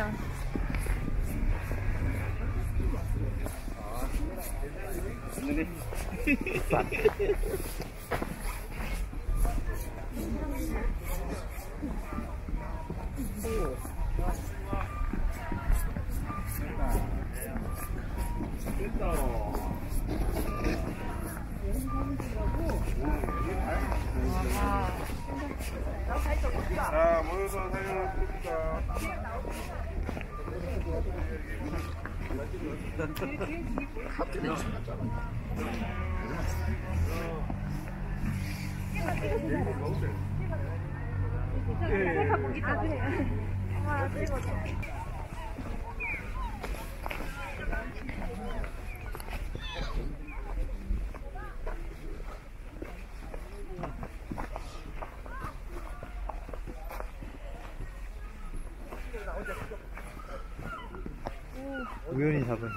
갔다. 자, 모여서 사진을 찍읍시다. 아, 그래. 엄 우연히 잡은.